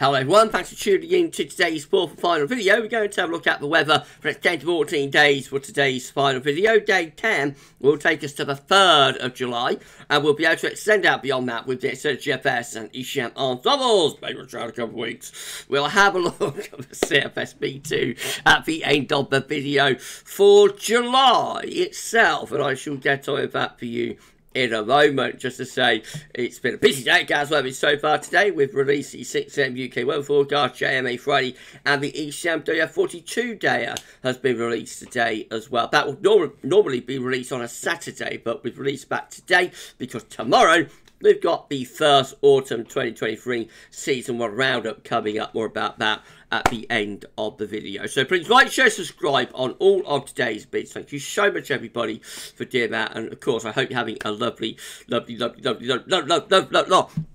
Hello everyone, thanks for tuning in to today's fourth and final video. We're going to have a look at the weather for the next 10 to 14 days for today's final video. Day 10 will take us to the 3rd of July, and we'll be able to extend out beyond that with the GFS and ECM ensembles. Maybe we'll try in a couple of weeks. We'll have a look at the CFSv2 at the end of the video for July itself, and I shall get on with that for you in a moment. Just to say, it's been a busy day, guys. Weather so far today. We've released the 6am UK weather forecast, JMA Friday, and the ECM WF42 day has been released today as well. That would norm normally be released on a Saturday, but we've released back today because tomorrow We've got the first autumn 2023 season one roundup coming up. More about that at the end of the video. So please like, share, subscribe on all of today's bits. Thank you so much, everybody, for doing that. And of course, I hope you're having a lovely, lovely, lovely, lovely, lovely, lovely,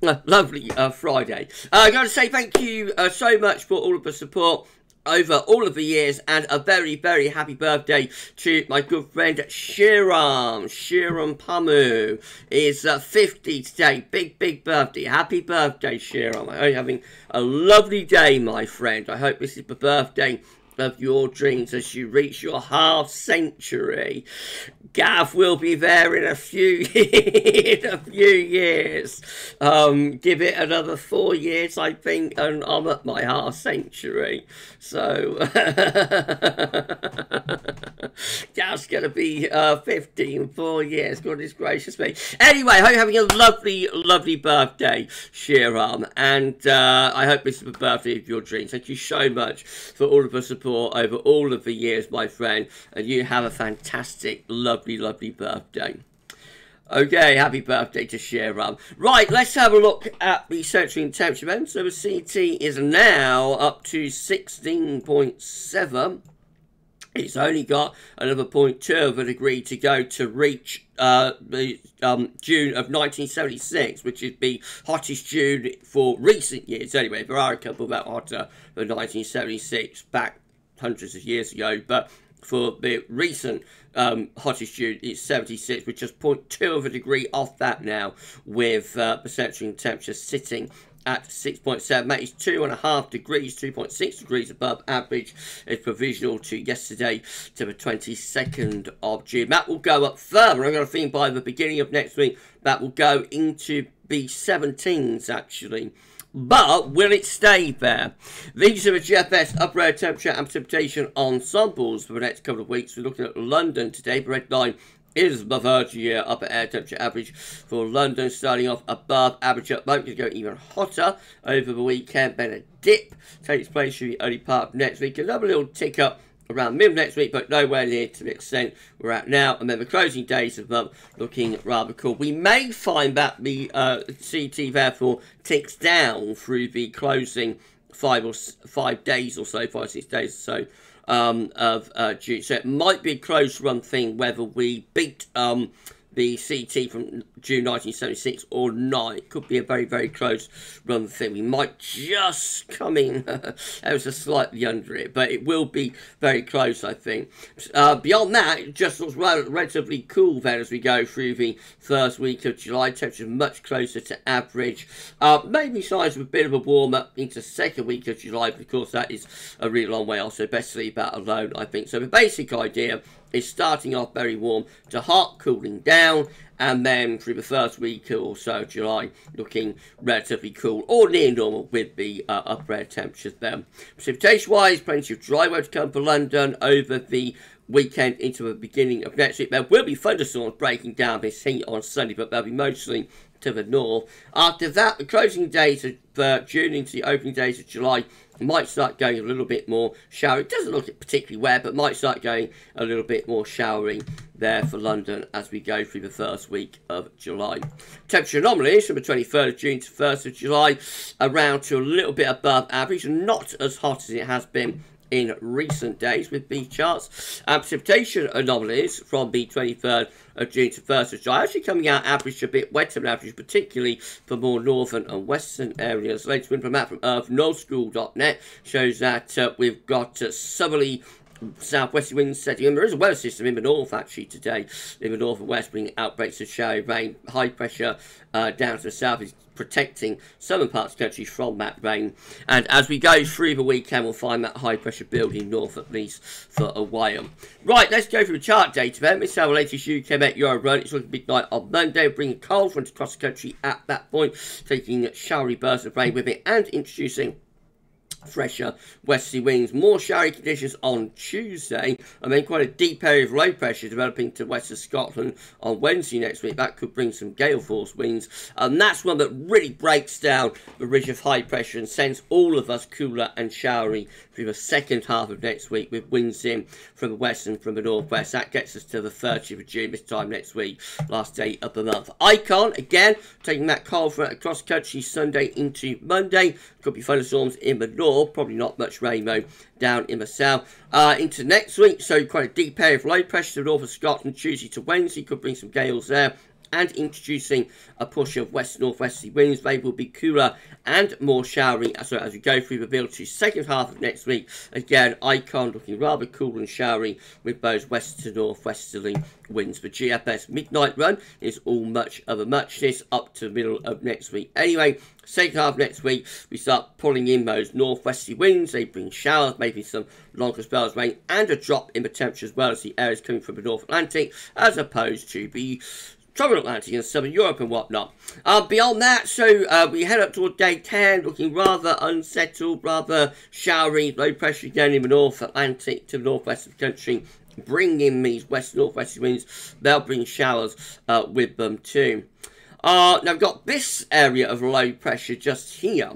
lovely, lovely uh, Friday. Uh, I got to say thank you uh, so much for all of the support over all of the years and a very very happy birthday to my good friend Shiram. Shiram Pamu is uh, 50 today. Big big birthday. Happy birthday Shiram. I hope you're having a lovely day my friend. I hope this is the birthday of your dreams as you reach your half century. Gav will be there in a few in a few years. Um, give it another four years, I think, and I'm at my half century. So Gav's gonna be uh, 15 four years. Goodness gracious me. Anyway, I hope you're having a lovely, lovely birthday, Shiram, and uh, I hope this is the birthday of your dreams. Thank you so much for all of the support over all of the years, my friend, and you have a fantastic, lovely, lovely lovely birthday. Okay, happy birthday to Sharon. Right, let's have a look at the and temperature then. So the CET is now up to 16.7. It's only got another 0.2 of a degree to go to reach uh, the um, June of 1976, which is the hottest June for recent years. Anyway, there are a couple that hotter than 1976 back hundreds of years ago, but for the recent um, hottest June, it's 76, which is 0.2 of a degree off that now, with uh, perception temperature sitting at 6.7. That is 2.5 degrees, 2.6 degrees above average. It's provisional to yesterday to the 22nd of June. That will go up further. I'm going to think by the beginning of next week that will go into the 17s actually. But will it stay there? These are the GFS upper air temperature and precipitation ensembles for the next couple of weeks. We're looking at London today. The red line is the urgent year upper air temperature average for London, starting off above average at moment to go even hotter over the weekend. Then a dip takes place through the early part of next week. Another little tick up around mid next week, but nowhere near to the extent we're at now. And then the closing days of the month looking rather cool. We may find that the uh, CET therefore ticks down through the closing five or five days or so, five six days or so um, of uh, June. So it might be a close run thing whether we beat um, the CET from June 1976 or not. It could be a very, very close run thing. We might just come in ever slightly under it, but it will be very close, I think. Uh, beyond that, it just looks relatively cool then as we go through the first week of July. Temperature much closer to average. Uh, maybe signs of a bit of a warm up into second week of July, but of course that is a really long way off, so best leave that alone, I think. So the basic idea is starting off very warm to hot, cooling down, and then through the first week or so July, looking relatively cool or near normal with the uh, upper air temperatures then. Precipitation-wise, plenty of dry weather to come for London over the weekend into the beginning of next week. There will be thunderstorms breaking down this heat on Sunday, but they'll be mostly to the north. After that, the closing days of uh, June into the opening days of July might start going a little bit more showery. It doesn't look particularly wet, but might start going a little bit more showery there for London as we go through the first week of July. Temperature anomalies from the 23rd of June to 1st of July, around to a little bit above average, not as hot as it has been in recent days with these charts. And precipitation anomalies from the 23rd of June to 1st of July actually coming out average a bit wetter than average, particularly for more northern and western areas. Latest wind from map from earth, shows that uh, we've got uh, southerly southwesterly winds setting in. There is a weather system in the north actually today, in the north and west, bringing outbreaks of shower rain, high pressure uh, down to the south is protecting southern parts of the country from that rain. And as we go through the weekend, we'll find that high pressure building north at least for a while. Right, let's go through the chart data then. This is our latest UK Met Euro run. It's looking midnight on Monday, bringing cold front across the country at that point, taking showery bursts of rain with it and introducing fresher westerly winds. More showery conditions on Tuesday, and then quite a deep area of low pressure developing to west of Scotland on Wednesday next week. That could bring some gale force winds, and that's one that really breaks down the ridge of high pressure and sends all of us cooler and showery through the second half of next week with winds in from the west and from the northwest. That gets us to the 30th of June this time next week, last day of the month. Icon, again, taking that cold front across country Sunday into Monday. Could be thunderstorms in the north, probably not much rain though down in the south. Uh, into next week, so quite a deep area of low pressure to the north of Scotland Tuesday to Wednesday. Could bring some gales there and introducing a push of west northwesterly winds. They will be cooler and more showery as, as we go through the build to second half of next week. Again, Icon looking rather cool and showery with those west to northwesterly winds. The GFS midnight run is all much of a muchness up to the middle of next week. Anyway, second half next week, we start pulling in those northwesterly winds. They bring showers, maybe some longer spells of rain, and a drop in the temperature as well as the areas coming from the North Atlantic, as opposed to the Southern Atlantic and Southern Europe and whatnot. Uh, beyond that, so uh, we head up toward day 10, looking rather unsettled, rather showery, low pressure again in the North Atlantic to the northwest of the country, bringing these west northwest winds. They'll bring showers uh, with them too. Uh, now, we've got this area of low pressure just here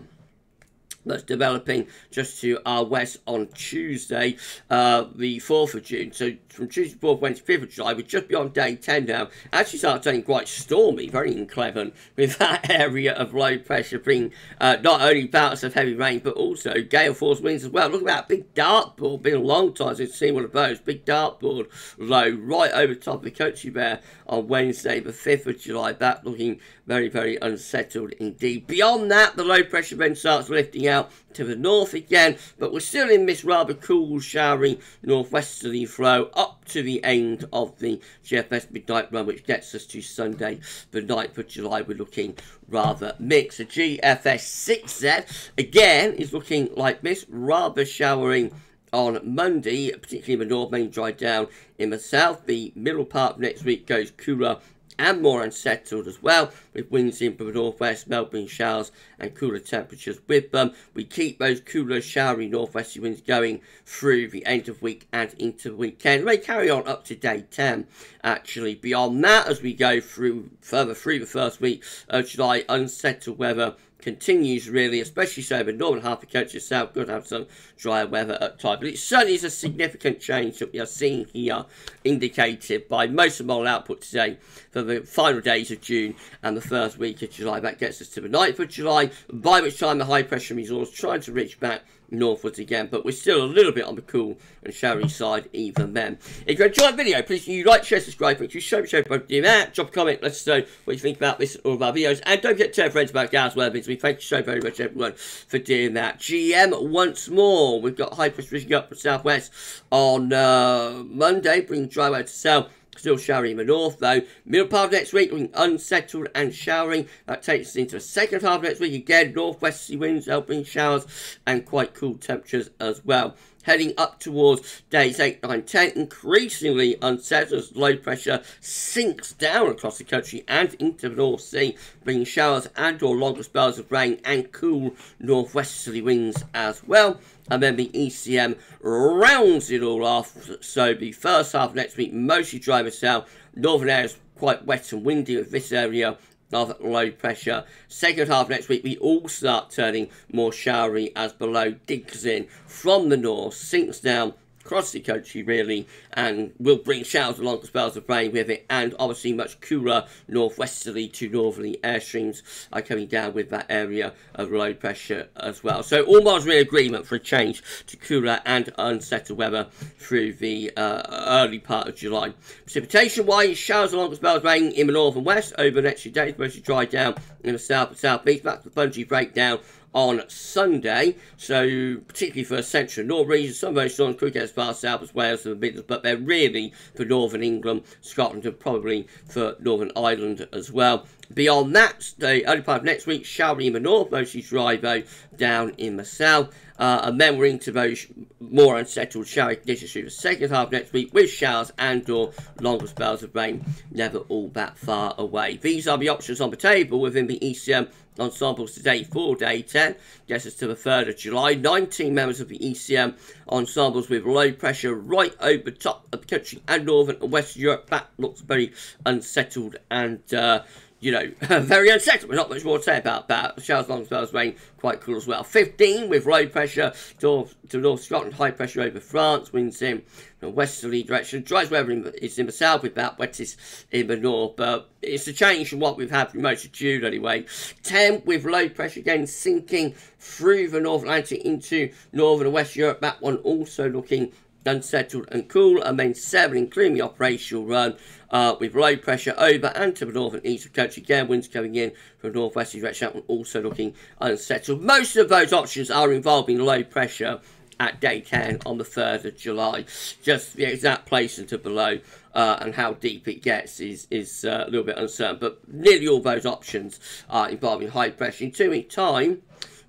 that's developing just to our west on Tuesday, uh, the 4th of June. So from Tuesday, 4th, Wednesday, 5th of July, we're just beyond day 10 now. Actually starts getting quite stormy, very inclement, with that area of low pressure being uh, not only bouts of heavy rain, but also gale force winds as well. Look at that big dartboard, been a long time since seen one of those. Big dartboard low right over top of the country there on Wednesday, the 5th of July. That looking very, very unsettled indeed. Beyond that, the low pressure then starts lifting out to the north again, but we're still in this rather cool, showery northwesterly flow up to the end of the GFS midnight run, which gets us to Sunday, the 9th of July. We're looking rather mixed. The GFS 6Z again is looking like this, rather showering on Monday, particularly the north, main dry down in the south. The middle part of next week goes cooler and more unsettled as well, with winds in from the northwest, Melbourne showers and cooler temperatures with them. We keep those cooler, showery northwesterly winds going through the end of week and into the weekend. They carry on up to day 10, actually. Beyond that, as we go through further through the first week of July, unsettled weather continues really, especially so northern half of country south could have some drier weather at times. But it certainly is a significant change that we are seeing here, indicated by most of model output today for the final days of June and the first week of July. That gets us to the 9th of July, by which time the high pressure resource trying to reach back northwards again, but we're still a little bit on the cool and showery side even then. If you enjoyed the video, please you like, share, subscribe, thank you so much for doing that. Drop a comment, let us know what you think about this or of our videos, and don't forget to tell friends about Gaz Webbins. We thank you so very much everyone for doing that. GEM once more, we've got high pressure up from southwest on uh, Monday, bringing dry weather to south. Still showering in the north, though. Middle part of next week, looking unsettled and showering. That takes us into the second half of next week. Again, northwesterly winds helping showers and quite cool temperatures as well. Heading up towards days 8, 9, 10, increasingly unsettled as low pressure sinks down across the country and into the North Sea, bringing showers and or longer spells of rain and cool northwesterly winds as well and then the ECM rounds it all off. So the first half next week, mostly dry with south. Northern areas quite wet and windy with this area of low pressure. Second half next week, we all start turning more showery as below digs in from the north, sinks down across the country really and will bring showers along with spells of rain with it and obviously much cooler northwesterly to northerly air streams are coming down with that area of low pressure as well. So all are in agreement for a change to cooler and unsettled weather through the uh, early part of July. Precipitation wise, showers along with spells of rain in the north and west over the next few days, mostly dry down in the south and southeast. That's the bungee breakdown on Sunday. So, particularly for central north regions, some storms could get as far south as Wales and the Midlands, but they're really for northern England, Scotland, and probably for Northern Ireland as well. Beyond that, the early part of next week, showery in the north, mostly dry though, down in the south. Uh, and then we're into those more unsettled showery conditions through the second half next week with showers and or longer spells of rain, never all that far away. These are the options on the table within the ECM ensembles today for day 10. Gets us to the 3rd of July. 19 members of the ECM ensembles with low pressure right over top of the country and northern and western Europe. That looks very unsettled and uh, you know, very unsettled. Not much more to say about that. Showers, long spells, rain, quite cool as well. 15 with low pressure to, to North Scotland, high pressure over France, winds in a westerly direction. Dries weather in, is in the south with that wettest in the north, but it's a change from what we've had for most of June anyway. 10 with low pressure again sinking through the North Atlantic into northern and west Europe. That one also looking unsettled and cool, and then 7 including the operational run uh, with low pressure over and to the north and east of country. Again, winds coming in from northwesterly direction, that also looking unsettled. Most of those options are involving low pressure at day 10 on the 3rd of July. Just the exact placement of below uh, and how deep it gets is, is uh, a little bit uncertain. But nearly all those options are involving high pressure. In two weeks' time,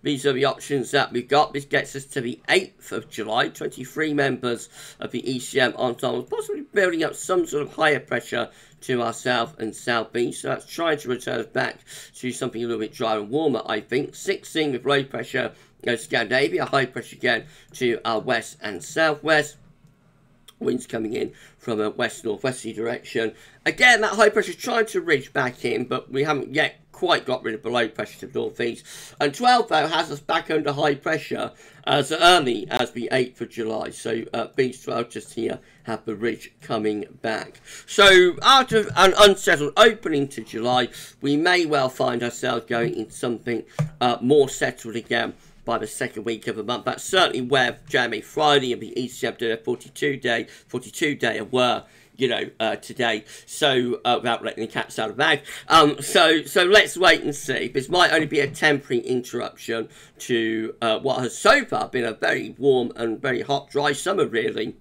these are the options that we've got. This gets us to the 8th of July. 23 members of the ECM ensemble, possibly building up some sort of higher pressure to our south and southeast. So that's trying to return us back to something a little bit drier and warmer, I think. 16 with low pressure goes Scandinavia, high pressure again to our west and southwest. Winds coming in from a west northwesterly direction. Again, that high pressure is trying to reach back in, but we haven't yet quite got rid of the low pressure to the northeast. And 12, though, has us back under high pressure as early as the 8th of July. So uh, Beach 12 just here have the ridge coming back. So after an unsettled opening to July, we may well find ourselves going into something uh, more settled again by the second week of the month. That's certainly where JMA Friday and the ECM did a 42 day, 42 day were you know, uh, today. So, uh, without letting the cats out of the bag. Um, so, so let's wait and see. This might only be a temporary interruption to uh, what has so far been a very warm and very hot, dry summer, really.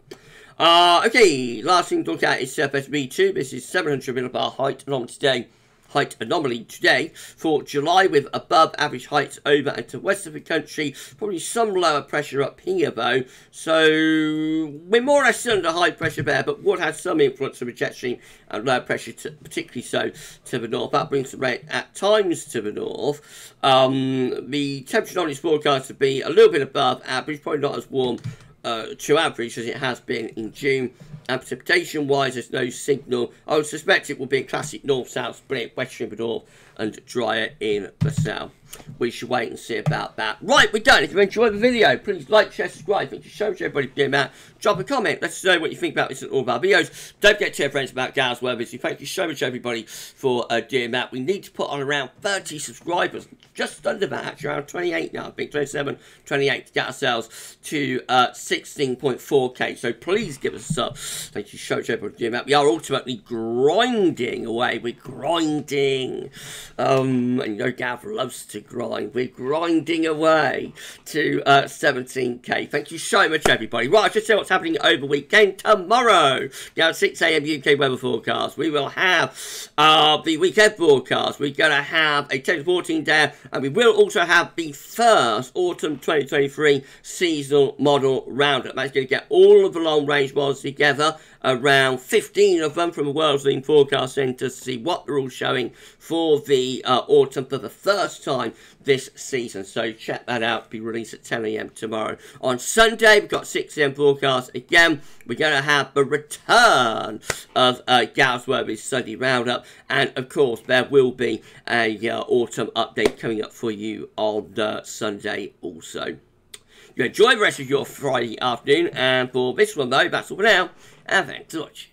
Uh, okay, last thing to look at is CFSv2. This is 700 millibar height along today height anomaly today for July with above average heights over and to west of the country. Probably some lower pressure up here though. So we're more or less under high pressure there, but would have some influence of the jet stream and low pressure, to, particularly so to the north. That brings the rate at times to the north. Um, the temperature on is forecast to be a little bit above average, probably not as warm uh, to average as it has been in June. And precipitation wise, there's no signal. I would suspect it will be a classic north south split, stream north and drier in the south. We should wait and see about that. Right, we're done. If you enjoyed the video, please like, share, subscribe. Thank you so much, everybody, for doing that. Drop a comment. Let us know what you think about this and all of our videos. Don't forget to tell friends about Gals Weathers. Thank you so much, everybody, for uh, doing that. We need to put on around 30 subscribers. Just under that, actually, around 28 now. I think 27, 28 to get ourselves to uh, 16.4k. So please give us a sub. Thank you so much, everybody, for doing that. We are ultimately grinding away. We're grinding. Um, and you know, Gav loves to grind. We're grinding away to uh, 17k. Thank you so much, everybody. Right, just tell what's happening over weekend. Tomorrow, now 6am UK weather forecast, we will have uh, the weekend forecast. We're going to have a 10 to 14 day, and we will also have the first autumn 2023 seasonal model roundup. That's going to get all of the long range models together around 15 of them from the World's Leading Forecast Centre to see what they're all showing for the uh, autumn for the first time this season. So check that out. Be released at 10 a.m. tomorrow. On Sunday, we've got 6 a.m. forecast. Again, we're going to have the return of uh, Galsworthy's Sunday Roundup. And of course, there will be a uh, autumn update coming up for you on uh, Sunday also. You enjoy the rest of your Friday afternoon. And for this one, though, that's all for now. Thanks so much.